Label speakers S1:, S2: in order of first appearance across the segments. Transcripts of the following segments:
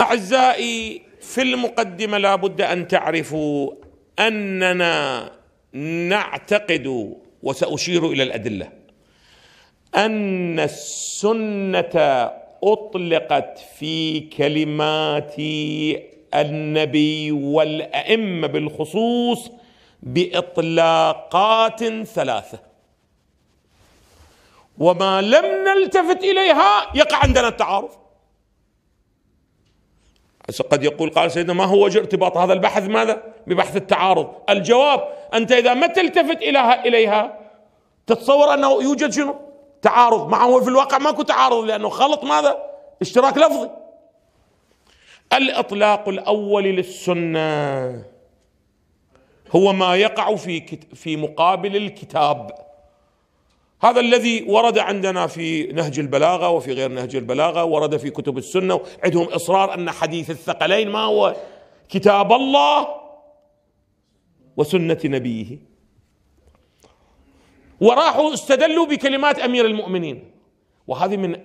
S1: أعزائي في المقدمة لا بد أن تعرفوا أننا نعتقد وسأشير إلى الأدلة أن السنة أطلقت في كلمات النبي والأئمة بالخصوص بإطلاقات ثلاثة. وما لم نلتفت إليها يقع عندنا التعارض قد يقول قال سيدنا ما هو وجه ارتباط هذا البحث؟ ماذا؟ ببحث التعارض. الجواب أنت إذا ما تلتفت إليها إليها تتصور أنه يوجد شنو؟ تعارض. مع هو في الواقع ماكو تعارض لأنه خلط ماذا؟ اشتراك لفظي. الإطلاق الأول للسنة هو ما يقع في في مقابل الكتاب. هذا الذي ورد عندنا في نهج البلاغة وفي غير نهج البلاغة ورد في كتب السنة عندهم إصرار أن حديث الثقلين ما هو كتاب الله وسنة نبيه. وراحوا استدلوا بكلمات أمير المؤمنين. وهذه من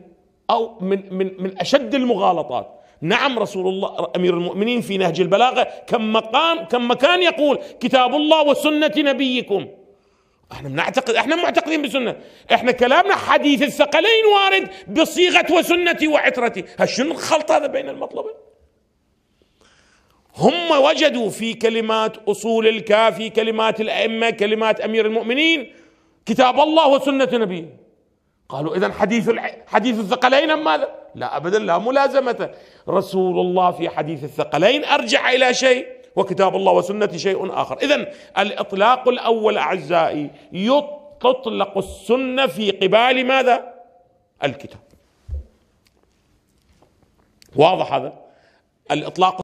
S1: أو من من من أشد المغالطات. نعم رسول الله أمير المؤمنين في نهج البلاغة كم مقام كم مكان يقول كتاب الله وسنة نبيكم. إحنا بنعتقد إحنا معتقدين بالسنة. إحنا كلامنا حديث الثقلين وارد بصيغة وسنتي وعترتي. شنو الخلط هذا بين المطلبين؟ هم وجدوا في كلمات أصول الكافي كلمات الأئمة كلمات أمير المؤمنين كتاب الله وسنة نبيه. قالوا اذا حديث حديث الثقلين أم ماذا؟ لا ابدا لا ملازمة. رسول الله في حديث الثقلين أرجع إلى شيء. وكتاب الله وسنة شيء آخر. إذا الإطلاق الأول أعزائي تطلق السنة في قبال ماذا؟ الكتاب. واضح هذا؟ الإطلاق